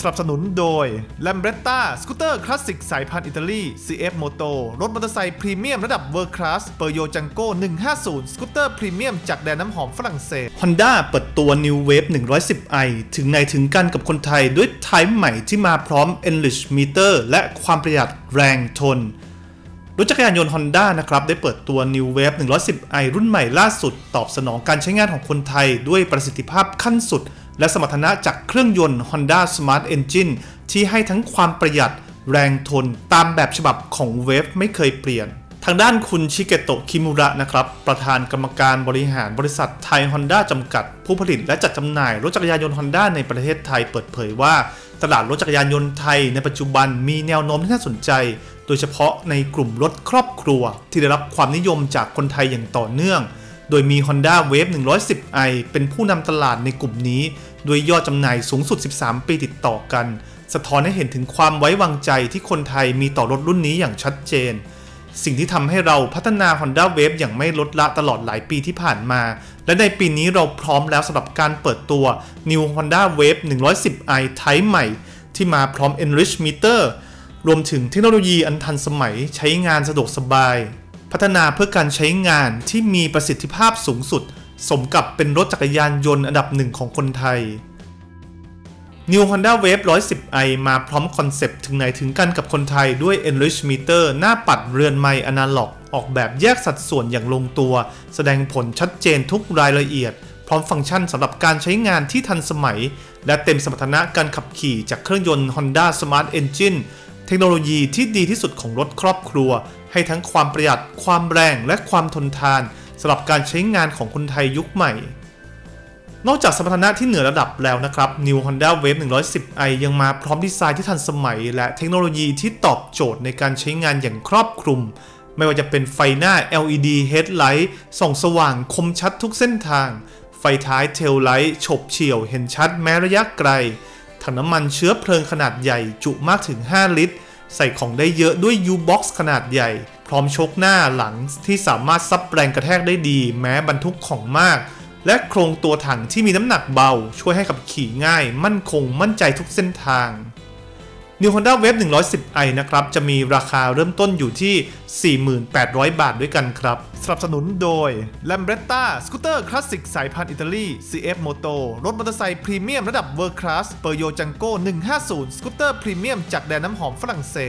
สนับสนุนโดย l a m b r e t t a สกูตเตอร์คลาสสิกสายพันธุ์อิตาลี CF Moto รถมอเตอร์ไซค์พรีเมียมระดับ world class Peugeot Django 150 สกูตเตอร์พรีเมียมจากแดนน้ำหอมฝรั่งเศส Honda เปิดตัว New Wave 110i ถึงไหนถึงกันกับคนไทยด้วย stripe ใหม่ที่มาพร้อม Enrich Meter และความประหยัดแรงทนรถจักรยานยนต์ Honda นะครับ ได้เปิดตัว New Wave 110i รุ่นใหม่ล่าสุด ตอบสนองการใช้งานของคนไทยด้วยประสิทธิภาพขั้นสุด และสมรรถนะจากเครื่องยนต์ Honda Smart Engine ที่ให้ทั้งความประหยัดแรงทนตามแบบฉบับของ Wave ไม่เคยเปลี่ยน ทางด้านคุณชิเกโตะคิมุระนะครับ ประธานกรรมการบริหารบริษัทไทยฮอนด้าจำกัด ผู้ผลิตและจัดจำหน่ายรถจักรยานยนต์ฮอนด้าในประเทศไทยเปิดเผยว่า ตลาดรถจักรยานยนต์ไทยในปัจจุบันมีแนวโน้มที่น่าสนใจ โดยเฉพาะในกลุ่มรถครอบครัว ที่ได้รับความนิยมจากคนไทยอย่างต่อเนื่อง โดยมี Honda Wave 110i เป็นผู้นำตลาดในกลุ่มนี้ ด้วยยอดจำหน่ายสูงสุด 13 ปีติดต่อกัน สะท้อนให้เห็นถึงความไว้วางใจที่คนไทยมีต่อรถรุ่นนี้อย่างชัดเจน สิ่งที่ทำให้เราพัฒนา Honda Wave อย่างไม่ลดละตลอดหลายปีที่ผ่านมา และในปีนี้เราพร้อมแล้วสำหรับการเปิดตัว New Honda Wave 110i Type ใหม่ ที่มาพร้อม Enrich Meter รวมถึงเทคโนโลยีอันทันสมัยใช้งานสะดวกสบาย พัฒนาเพื่อการใช้งานที่มีประสิทธิภาพสูงสุด สมกับเป็นรถจักรยานยนต์อันดับหนึ่งของคนไทย New Honda Wave 110i มาพร้อมคอนเซปต์ถึงไหนถึงกันกับคนไทยด้วย Enrich Meter หน้าปัดเรือนไม้อนาล็อก ออกแบบแยกสัดส่วนอย่างลงตัว แสดงผลชัดเจนทุกรายละเอียด พร้อมฟังก์ชันสำหรับการใช้งานที่ทันสมัย และเต็มสมรรถนะการขับขี่จากเครื่องยนต์ Honda Smart Engine เทคโนโลยีที่ดีที่สุดของรถครอบครัว ให้ทั้งความประหยัด ความแรง และความทนทานสำหรับการใช้งานของคนไทยยุคใหม่ นอกจากสมรรถนะที่เหนือระดับแล้วนะครับ New Honda Wave 110i ยังมาพร้อมดีไซน์ที่ทันสมัย และเทคโนโลยีที่ตอบโจทย์ในการใช้งานอย่างครอบคลุม ไม่ว่าจะเป็นไฟหน้า LED headlight ส่องสว่างคมชัดทุกเส้นทาง ไฟท้าย tail light ฉบเฉี่ยวเห็นชัดแม้ระยะไกล ถังน้ำมันเชื้อเพลิงขนาดใหญ่จุมากถึง 5 ลิตร ใส่ของได้เยอะด้วย U-Box ขนาดใหญ่ พร้อมชกหน้าหลังที่สามารถซับแรงกระแทกได้ดี แม้บรรทุกของมาก และโครงตัวถังที่มีน้ำหนักเบา ช่วยให้ขับขี่ง่าย มั่นคงมั่นใจทุกเส้นทาง New Honda Wave 110i นะครับ จะมีราคาเริ่มต้นอยู่ที่ 48,000 บาทด้วยกันครับ สนับสนุนโดย l a m b r e t t a สกูตเตอร์คลาสสิกสายพันธุ์อิตาลี CF Moto รถมอเตอร์ไซค์พรีเมียมระดับ world class Peugeot Django 150 สกูตเตอร์พรีเมียมจากแดนน้ำหอมฝรั่งเศส